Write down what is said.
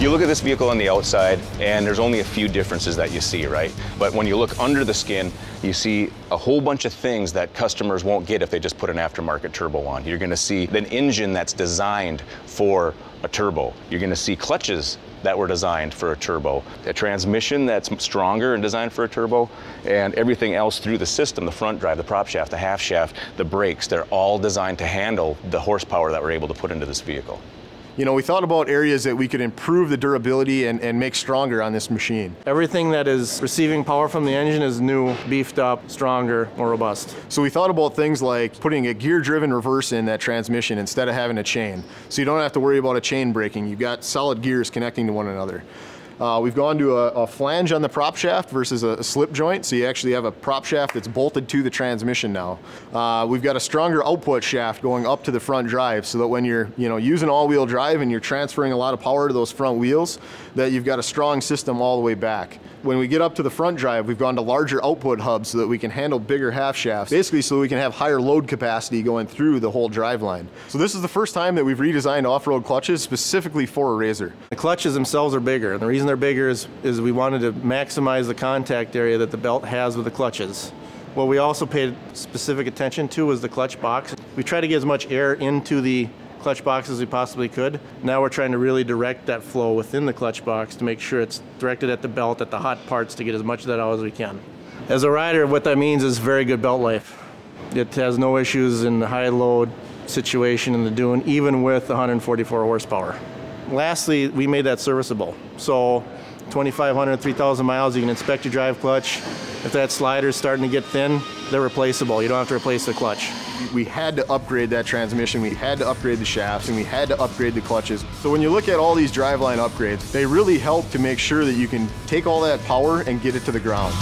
You look at this vehicle on the outside, and there's only a few differences that you see, right? But when you look under the skin, you see a whole bunch of things that customers won't get if they just put an aftermarket turbo on. You're gonna see an engine that's designed for a turbo. You're gonna see clutches that were designed for a turbo, a transmission that's stronger and designed for a turbo, and everything else through the system, the front drive, the prop shaft, the half shaft, the brakes, they're all designed to handle the horsepower that we're able to put into this vehicle. You know, we thought about areas that we could improve the durability and, and make stronger on this machine. Everything that is receiving power from the engine is new, beefed up, stronger, more robust. So we thought about things like putting a gear-driven reverse in that transmission instead of having a chain. So you don't have to worry about a chain breaking. You've got solid gears connecting to one another. Uh, we've gone to a, a, flange on the prop shaft versus a, a, slip joint, so you actually have a prop shaft that's bolted to the transmission now. Uh, we've got a stronger output shaft going up to the front drive so that when you're you know, using all-wheel drive and you're transferring a lot of power to those front wheels, that you've got a strong system all the way back. When we get up to the front drive, we've gone to larger output hubs so that we can handle bigger half shafts, basically so we can have higher load capacity going through the whole drive line. So this is the first time that we've redesigned off-road clutches specifically for a RZR. The clutches themselves are bigger, and the reason they're bigger is, is we wanted to maximize the contact area that the belt has with the clutches. What we also paid specific attention to was the clutch box. We try to get as much air into the clutch box as we possibly could. Now we're trying to really direct that flow within the clutch box to make sure it's directed at the belt, at the hot parts to get as much of that out as we can. As a rider, what that means is very good belt life. It has no issues in the high load situation in the dune, even with 144 horsepower. Lastly, we made that serviceable. So 2,500, 3,000 miles, you can inspect your drive clutch. If that slider is starting to get thin, they're replaceable. You don't have to replace the clutch. We had to upgrade that transmission, we had to upgrade the shafts, and we had to upgrade the clutches. So when you look at all these driveline upgrades, they really help to make sure that you can take all that power and get it to the ground.